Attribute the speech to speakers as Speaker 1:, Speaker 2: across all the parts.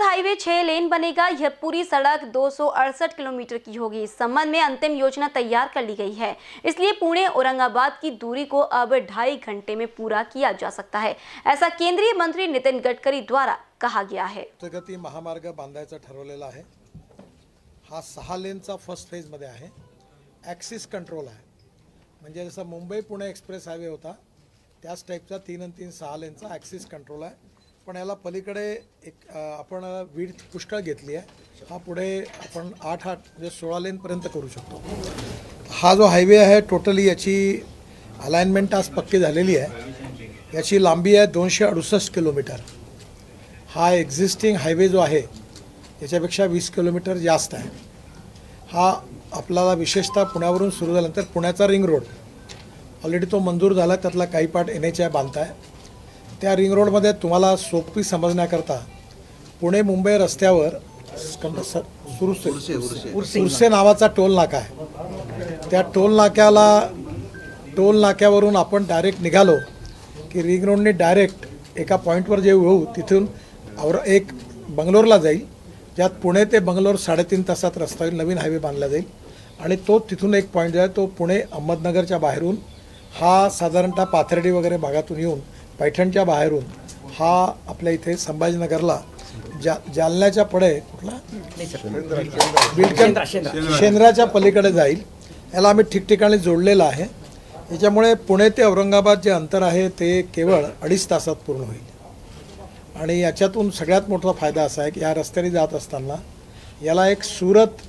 Speaker 1: में छह लेन बनेगा। यह पूरी सड़क दो किलोमीटर की होगी। इस संबंध में अंतिम योजना तैयार कर ली गई है। इसलिए पुणे औरंगाबाद की दूरी को अब ढाई घंटे में पूरा किया जा सकता है। ऐसा केंद्रीय मंत्री नितिन गडकरी द्वारा कहा गया है।
Speaker 2: द्रुतगती महामार्ग बांधायचा आहे. हा सहा लेनचा फ़र्स्ट फेजमध्ये आहे. ॲक्सिस कंट्रोल आहे. म्हणजे जसं मुंबई पुणे एक्सप्रेस हायवे होता, त्याच टाईपचा तीन तीन सहा लेनचा ॲक्सिस कंट्रोल आहे. पण याला पलीकडे एक आपण वीड पुष्कळ घेतली आहे. हा पुढे आपण आठ आठ म्हणजे सोळा लेनपर्यंत करू शकतो. हा जो हायवे आहे टोटली याची अलाइनमेंट आज पक्की झालेली आहे. याची लांबी आहे दोनशे अडुसष्ट किलोमीटर. हा एक्झिस्टिंग हायवे जो आहे याच्यापेक्षा वीस किलोमीटर जास्त आहे. हा आपल्याला विशेषतः पुण्यावरून सुरू झाल्यानंतर पुण्याचा रिंग रोड. ऑलरेडी तो मंजूर झाला त्यातला काही पार्ट एन एच आय बांधताय. त्या रिंग रोडमध्ये तुम्हाला सोपी समजण्याकरता पुणे मुंबई रस्त्यावर सुरसे उर्से नावाचा टोल नाका आहे. त्या टोल नाक्याला टोल नाक्यावरून आपण डायरेक्ट निघालो की रिंग रोडने डायरेक्ट एका पॉईंटवर जे येऊ तिथून और एक बंगलोरला जाईल. ज्यात पुणे ते बंगलोर साडेतीन तासात रस्ता होईल नवीन हायवे बांधला जाईल. आणि तो तिथून एक पॉईंट जो आहे तो पुणे अहमदनगरच्या बाहेरून हा साधारणतः पाथर्डी वगैरे भागातून येऊन पैठणच्या बाहेरून हा आपल्या इथे संभाजीनगरला जा जालन्याच्या पुढे कुठला? बिडकन शेंद्राच्या पलीकडे जाईल. याला आम्ही ठिकठिकाणी जोडलेलं आहे. याच्यामुळे पुणे ते औरंगाबाद जे अंतर आहे ते केवळ अडीच तासात पूर्ण होईल. आणि याच्यातून सगळ्यात मोठा फायदा असा आहे की या रस्त्याने जात असताना याला एक सुरत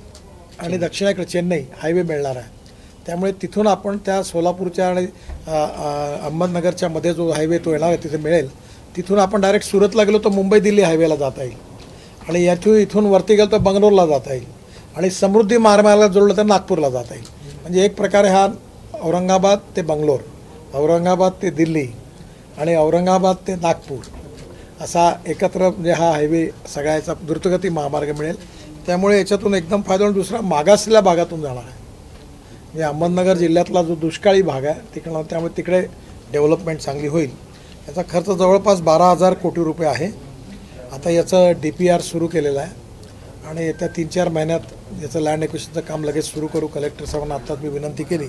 Speaker 2: आणि दक्षिणेकडे चेन्नई हायवे मिळणार आहे. त्यामुळे तिथून आपण त्या सोलापूरच्या आणि अहमदनगरच्या मध्ये जो हायवे तो येणार आहे तिथे मिळेल. तिथून आपण डायरेक्ट सुरतला गेलो तर मुंबई दिल्ली हायवेला जाता येईल. आणि यातून इथून वरती गेलो तर बंगलोरला जाता येईल. आणि समृद्धी मार्गाला जोडलं तर नागपूरला जाता येईल. म्हणजे एक प्रकारे हा औरंगाबाद ते बंगलोर औरंगाबाद ते दिल्ली आणि औरंगाबाद ते नागपूर असा एकत्र म्हणजे हा हायवे सगळ्याचा द्रुतगती महामार्ग मिळेल. त्यामुळे याच्यातून एकदम फायदा होऊन दुसरा मागासलेल्या भागातून जाणार आहे. म्हणजे अहमदनगर जिल्ह्यातला जो दुष्काळी भाग आहे तिकडं त्यामुळे तिकडे डेव्हलपमेंट चांगली होईल. याचा खर्च जवळपास बारा हजार कोटी रुपये आहे. आता याचं डी पी आर सुरू केलेलं आहे. आणि येत्या तीन चार महिन्यात याचं लँड एक्विशनचं काम लगेच सुरू करू. कलेक्टर साहेबांना आत्ताच मी विनंती केली.